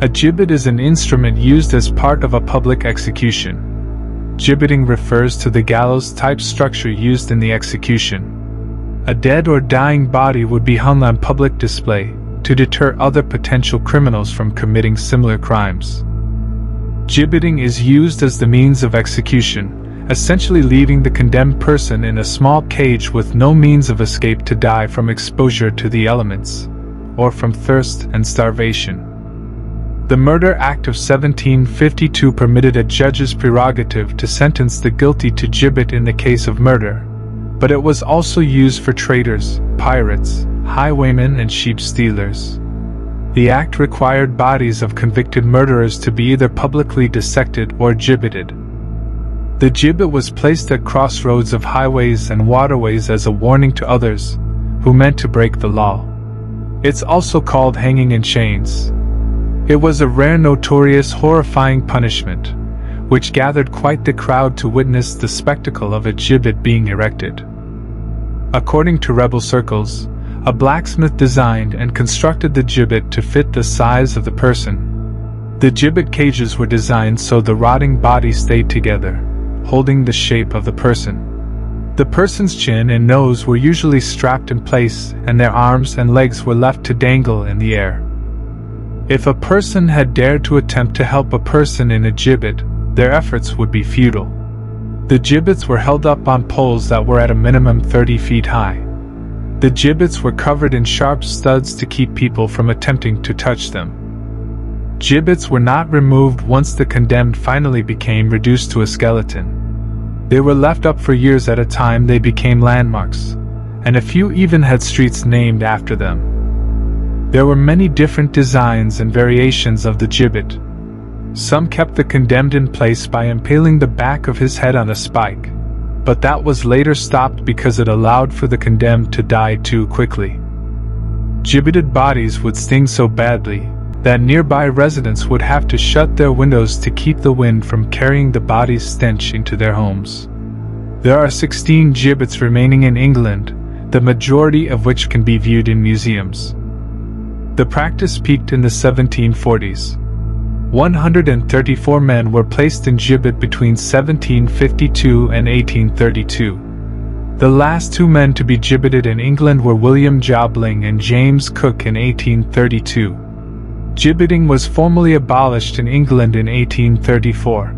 A gibbet is an instrument used as part of a public execution. Gibbeting refers to the gallows type structure used in the execution. A dead or dying body would be hung on public display to deter other potential criminals from committing similar crimes. Gibbeting is used as the means of execution, essentially leaving the condemned person in a small cage with no means of escape to die from exposure to the elements, or from thirst and starvation. The Murder Act of 1752 permitted a judge's prerogative to sentence the guilty to gibbet in the case of murder, but it was also used for traitors, pirates, highwaymen, and sheep stealers. The act required bodies of convicted murderers to be either publicly dissected or gibbeted. The gibbet was placed at crossroads of highways and waterways as a warning to others who meant to break the law. It's also called hanging in chains. It was a rare, notorious, horrifying punishment, which gathered quite the crowd to witness the spectacle of a gibbet being erected. According to rebel circles, a blacksmith designed and constructed the gibbet to fit the size of the person. The gibbet cages were designed so the rotting body stayed together, holding the shape of the person. The person's chin and nose were usually strapped in place, and their arms and legs were left to dangle in the air. If a person had dared to attempt to help a person in a gibbet, their efforts would be futile. The gibbets were held up on poles that were at a minimum 30 feet high. The gibbets were covered in sharp studs to keep people from attempting to touch them. Gibbets were not removed once the condemned finally became reduced to a skeleton. They were left up for years at a time they became landmarks, and a few even had streets named after them. There were many different designs and variations of the gibbet. Some kept the condemned in place by impaling the back of his head on a spike, but that was later stopped because it allowed for the condemned to die too quickly. Gibbeted bodies would sting so badly that nearby residents would have to shut their windows to keep the wind from carrying the body's stench into their homes. There are 16 gibbets remaining in England, the majority of which can be viewed in museums. The practice peaked in the 1740s. 134 men were placed in gibbet between 1752 and 1832. The last two men to be gibbeted in England were William Jobling and James Cook in 1832. Gibbeting was formally abolished in England in 1834.